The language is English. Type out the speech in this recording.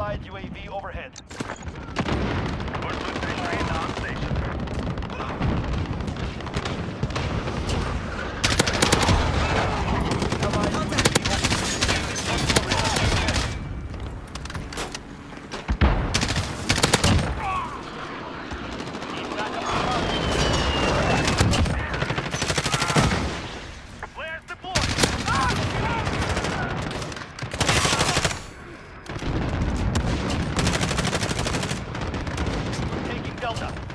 Allied UAV overhead. on station. Allied UAV overhead. Need backup Flares deployed. Taking Delta.